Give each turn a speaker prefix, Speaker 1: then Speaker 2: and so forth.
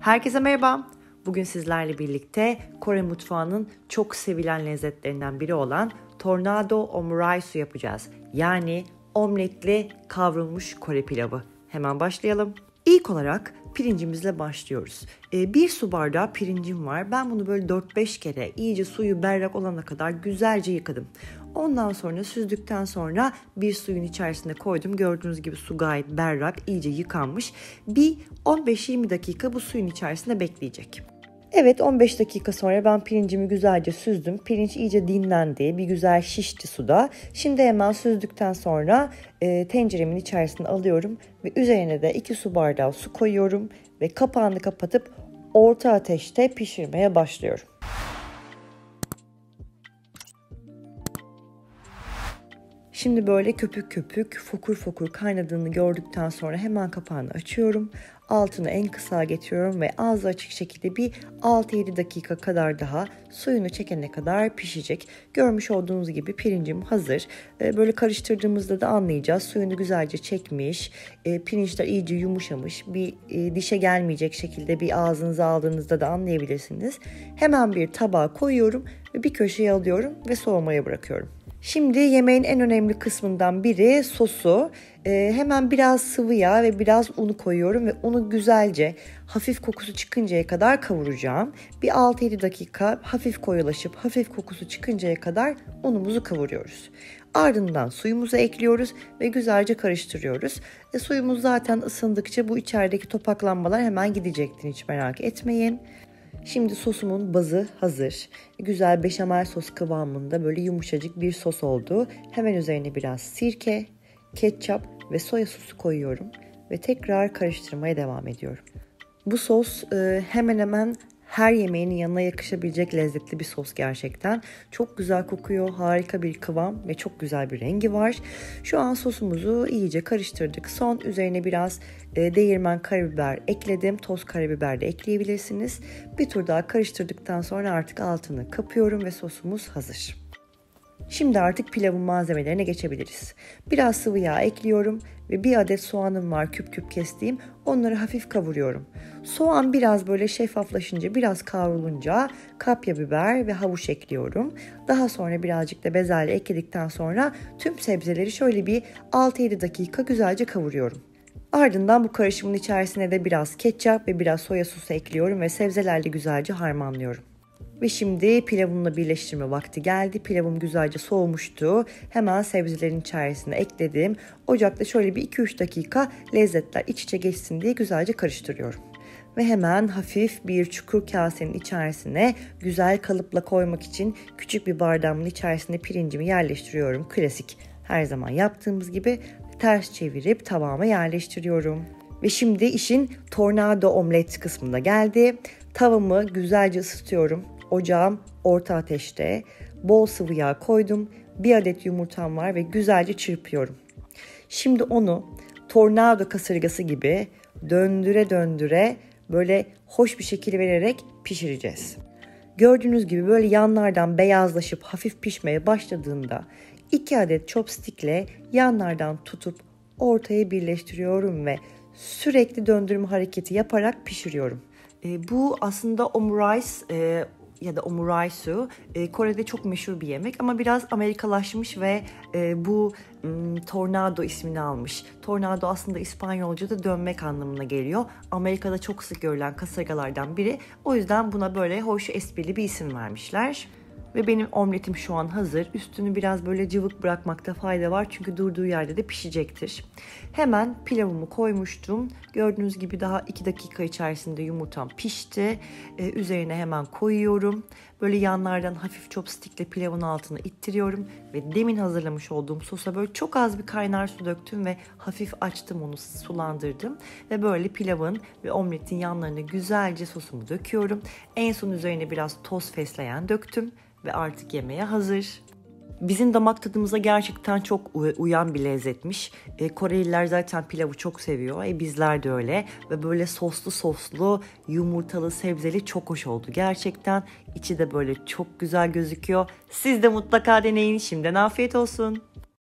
Speaker 1: Herkese merhaba. Bugün sizlerle birlikte Kore mutfağının çok sevilen lezzetlerinden biri olan Tornado Omuraisu yapacağız. Yani omletli kavrulmuş Kore pilavı. Hemen başlayalım. İlk olarak pirincimizle başlıyoruz. Ee, bir su bardağı pirincim var. Ben bunu böyle 4-5 kere iyice suyu berrak olana kadar güzelce yıkadım. Ondan sonra süzdükten sonra bir suyun içerisine koydum. Gördüğünüz gibi su gayet berrak, iyice yıkanmış. Bir 15-20 dakika bu suyun içerisinde bekleyecek. Evet 15 dakika sonra ben pirincimi güzelce süzdüm. Pirinç iyice dinlendi. Bir güzel şişti suda. Şimdi hemen süzdükten sonra e, tenceremin içerisine alıyorum. Ve üzerine de 2 su bardağı su koyuyorum. Ve kapağını kapatıp orta ateşte pişirmeye başlıyorum. Şimdi böyle köpük köpük, fokur fokur kaynadığını gördükten sonra hemen kapağını açıyorum. Altını en kısa getiriyorum ve ağzı açık şekilde bir 6-7 dakika kadar daha suyunu çekene kadar pişecek. Görmüş olduğunuz gibi pirincim hazır. Ee, böyle karıştırdığımızda da anlayacağız. Suyunu güzelce çekmiş, ee, pirinçler iyice yumuşamış. Bir e, dişe gelmeyecek şekilde bir ağzınıza aldığınızda da anlayabilirsiniz. Hemen bir tabağa koyuyorum ve bir köşeye alıyorum ve soğumaya bırakıyorum. Şimdi yemeğin en önemli kısmından biri sosu. Ee, hemen biraz sıvı yağ ve biraz unu koyuyorum ve unu güzelce hafif kokusu çıkıncaya kadar kavuracağım. Bir 6-7 dakika hafif koyulaşıp hafif kokusu çıkıncaya kadar unumuzu kavuruyoruz. Ardından suyumuzu ekliyoruz ve güzelce karıştırıyoruz. E, suyumuz zaten ısındıkça bu içerideki topaklanmalar hemen gidecektir hiç merak etmeyin. Şimdi sosumun bazı hazır. Güzel beşamel sos kıvamında böyle yumuşacık bir sos oldu. Hemen üzerine biraz sirke, ketçap ve soya sosu koyuyorum ve tekrar karıştırmaya devam ediyorum. Bu sos e, hemen hemen her yemeğinin yanına yakışabilecek lezzetli bir sos gerçekten. Çok güzel kokuyor, harika bir kıvam ve çok güzel bir rengi var. Şu an sosumuzu iyice karıştırdık. Son üzerine biraz e, değirmen karabiber ekledim. Toz karabiber de ekleyebilirsiniz. Bir tur daha karıştırdıktan sonra artık altını kapıyorum ve sosumuz hazır. Şimdi artık pilavın malzemelerine geçebiliriz. Biraz sıvı yağ ekliyorum ve bir adet soğanım var küp küp kestiğim. Onları hafif kavuruyorum. Soğan biraz böyle şeffaflaşınca, biraz kavrulunca kapya biber ve havuç ekliyorum. Daha sonra birazcık da bezelye ekledikten sonra tüm sebzeleri şöyle bir 6-7 dakika güzelce kavuruyorum. Ardından bu karışımın içerisine de biraz ketçap ve biraz soya sosu ekliyorum ve sebzelerle güzelce harmanlıyorum. Ve şimdi pilavımla birleştirme vakti geldi. Pilavım güzelce soğumuştu. Hemen sebzelerin içerisine ekledim. Ocakta şöyle bir 2-3 dakika lezzetler iç içe geçsin diye güzelce karıştırıyorum. Ve hemen hafif bir çukur kasenin içerisine güzel kalıpla koymak için küçük bir bardağımın içerisine pirincimi yerleştiriyorum. Klasik her zaman yaptığımız gibi ters çevirip tabağıma yerleştiriyorum. Ve şimdi işin tornado omlet kısmında geldi. Tavamı güzelce ısıtıyorum. Ocağım orta ateşte. Bol sıvı yağ koydum. Bir adet yumurtam var ve güzelce çırpıyorum. Şimdi onu tornado kasırgası gibi döndüre döndüre böyle hoş bir şekil vererek pişireceğiz. Gördüğünüz gibi böyle yanlardan beyazlaşıp hafif pişmeye başladığında 2 adet chopstickle yanlardan tutup ortaya birleştiriyorum ve sürekli döndürme hareketi yaparak pişiriyorum. E, bu aslında omurice e, ya da omuraisu e, Kore'de çok meşhur bir yemek ama biraz Amerikalaşmış ve e, bu m, tornado ismini almış. Tornado aslında İspanyolca'da dönmek anlamına geliyor. Amerika'da çok sık görülen kasırgalardan biri. O yüzden buna böyle hoş esprili bir isim vermişler. Ve benim omletim şu an hazır. Üstünü biraz böyle cıvık bırakmakta fayda var. Çünkü durduğu yerde de pişecektir. Hemen pilavımı koymuştum. Gördüğünüz gibi daha 2 dakika içerisinde yumurtam pişti. Ee, üzerine hemen koyuyorum. Böyle yanlardan hafif chopstickle pilavın altına ittiriyorum. Ve demin hazırlamış olduğum sosa böyle çok az bir kaynar su döktüm ve hafif açtım onu sulandırdım. Ve böyle pilavın ve omletin yanlarına güzelce sosumu döküyorum. En son üzerine biraz toz fesleğen döktüm ve artık yemeğe hazır. Bizim damak tadımıza gerçekten çok uyan bir lezzetmiş. E, Koreliler zaten pilavı çok seviyor. E, bizler de öyle. Ve böyle soslu soslu, yumurtalı, sebzeli çok hoş oldu. Gerçekten içi de böyle çok güzel gözüküyor. Siz de mutlaka deneyin. Şimdiden afiyet olsun.